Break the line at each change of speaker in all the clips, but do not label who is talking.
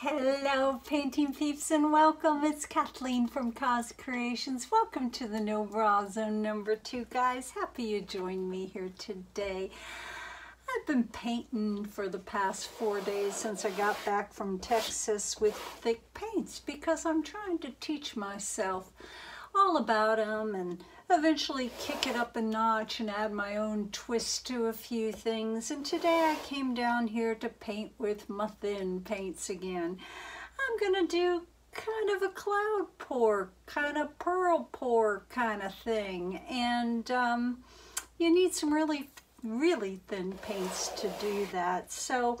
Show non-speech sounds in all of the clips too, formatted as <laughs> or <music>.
Hello painting peeps and welcome. It's Kathleen from COZ Creations. Welcome to the No Bra Zone number two guys. Happy you joined me here today. I've been painting for the past four days since I got back from Texas with thick paints because I'm trying to teach myself all about them and eventually kick it up a notch and add my own twist to a few things. And today I came down here to paint with my thin paints again. I'm gonna do kind of a cloud pour, kind of pearl pour kind of thing. And um, you need some really, really thin paints to do that. So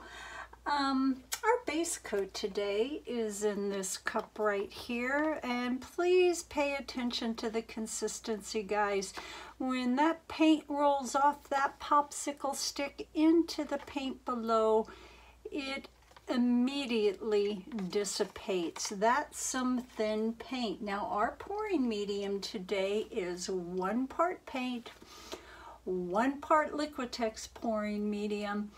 um, our base coat today is in this cup right here and please pay attention to the consistency guys. When that paint rolls off that popsicle stick into the paint below, it immediately dissipates. That's some thin paint. Now our pouring medium today is one part paint, one part Liquitex pouring medium,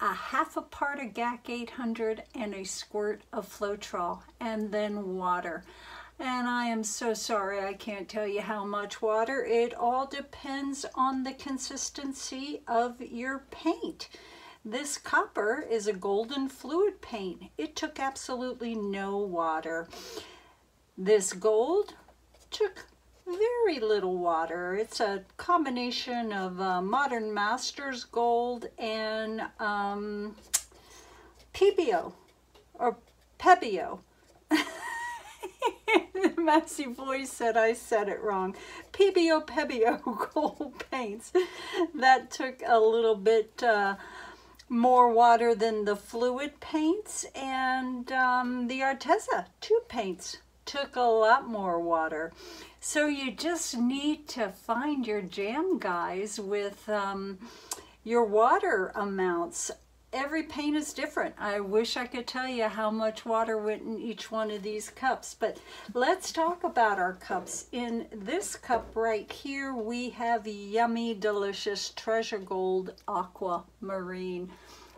a half a part of GAC 800 and a squirt of Floetrol and then water. And I am so sorry I can't tell you how much water. It all depends on the consistency of your paint. This copper is a golden fluid paint. It took absolutely no water. This gold took very little water. It's a combination of uh, Modern Masters Gold and um, Pebeo or Pebeo. <laughs> Messy voice said I said it wrong. Pebeo Pebeo <laughs> gold paints. That took a little bit uh, more water than the fluid paints and um, the Arteza tube paints took a lot more water. So you just need to find your jam guys with um, your water amounts. Every paint is different. I wish I could tell you how much water went in each one of these cups, but let's talk about our cups. In this cup right here, we have yummy, delicious Treasure Gold Aquamarine.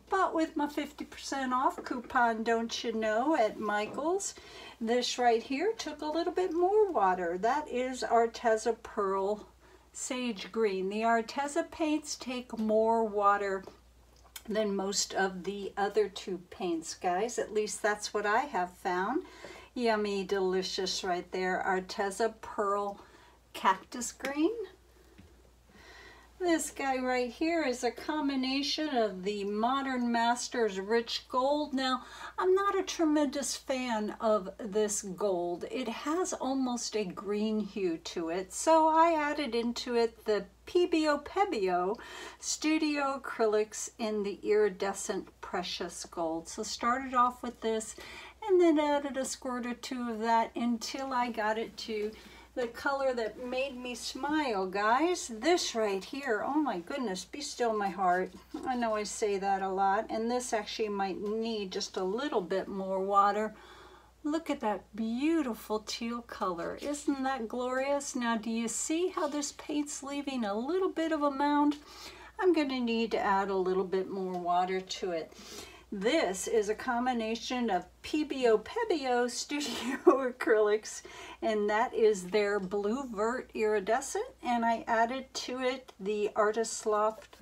Bought with my 50% off coupon, don't you know, at Michael's. This right here took a little bit more water. That is Arteza Pearl Sage Green. The Arteza paints take more water than most of the other two paints, guys. At least that's what I have found. Yummy, delicious right there. Arteza Pearl Cactus Green. This guy right here is a combination of the Modern Masters Rich Gold. Now, I'm not a tremendous fan of this gold. It has almost a green hue to it, so I added into it the Pebeo Pebeo Studio Acrylics in the Iridescent Precious Gold. So started off with this and then added a squirt or two of that until I got it to the color that made me smile, guys. This right here, oh my goodness, be still my heart. I know I say that a lot, and this actually might need just a little bit more water. Look at that beautiful teal color. Isn't that glorious? Now, do you see how this paint's leaving a little bit of a mound? I'm gonna need to add a little bit more water to it. This is a combination of PBO Pebeo Studio <laughs> Acrylics, and that is their Blue Vert Iridescent, and I added to it the Artist Loft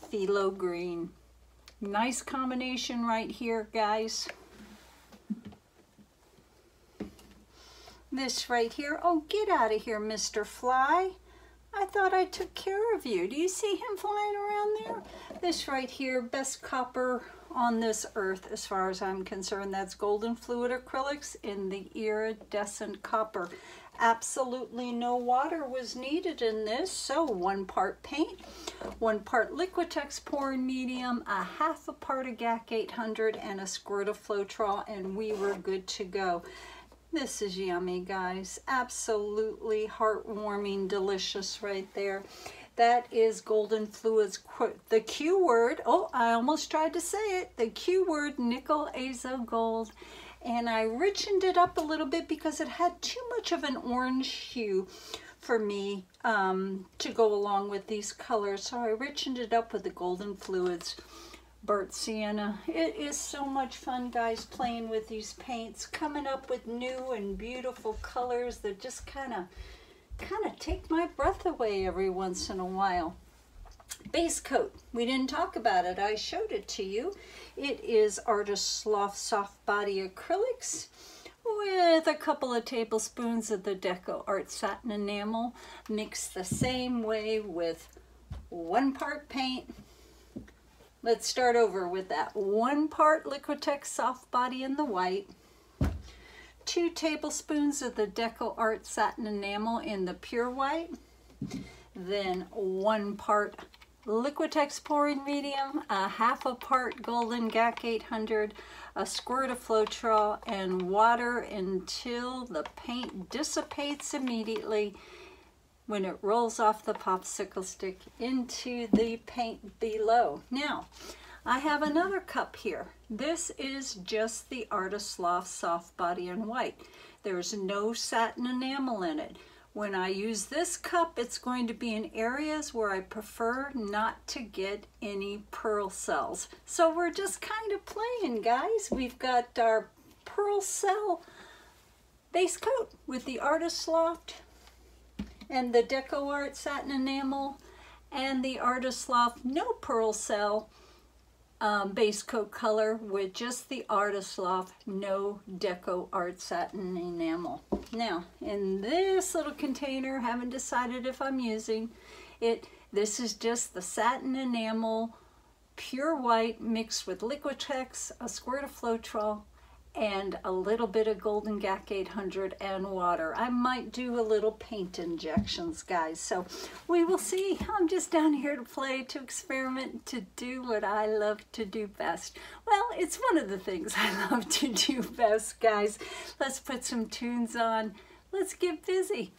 Phthalo Green. Nice combination right here, guys. This right here, oh, get out of here, Mr. Fly. I thought I took care of you. Do you see him flying around there? This right here, best copper on this earth as far as I'm concerned. That's golden fluid acrylics in the iridescent copper. Absolutely no water was needed in this, so one part paint, one part Liquitex pouring medium, a half a part of GAC 800, and a squirt of Floetrol, and we were good to go. This is yummy, guys. Absolutely heartwarming, delicious right there. That is Golden Fluids, the Q word. Oh, I almost tried to say it. The Q word, Nickel Azo Gold. And I richened it up a little bit because it had too much of an orange hue for me um, to go along with these colors. So I richened it up with the Golden Fluids burnt sienna. It is so much fun, guys, playing with these paints, coming up with new and beautiful colors that just kind of kind of take my breath away every once in a while. Base coat, we didn't talk about it. I showed it to you. It is Artist Loft Soft Body Acrylics with a couple of tablespoons of the Deco Art Satin Enamel. Mixed the same way with one part paint. Let's start over with that. One part Liquitex Soft Body in the white. Two tablespoons of the Deco Art Satin Enamel in the pure white. Then one part Liquitex pouring medium, a half a part Golden GAC 800, a squirt of Floetrol, and water until the paint dissipates immediately when it rolls off the popsicle stick into the paint below. Now, I have another cup here. This is just the Artist Loft Soft Body in White. There's no satin enamel in it. When I use this cup, it's going to be in areas where I prefer not to get any pearl cells. So we're just kind of playing, guys. We've got our pearl cell base coat with the Artist Loft and the Deco Art Satin Enamel and the Artist Loft No Pearl Cell um, base coat color with just the Artist Loft No Deco Art Satin Enamel. Now, in this little container, haven't decided if I'm using it. This is just the satin enamel, pure white mixed with Liquitex, a squirt of Floetrol, and a little bit of Golden GAC 800 and water. I might do a little paint injections, guys. So we will see. I'm just down here to play, to experiment, to do what I love to do best. Well, it's one of the things <laughs> I love to do best, guys. Let's put some tunes on. Let's get busy.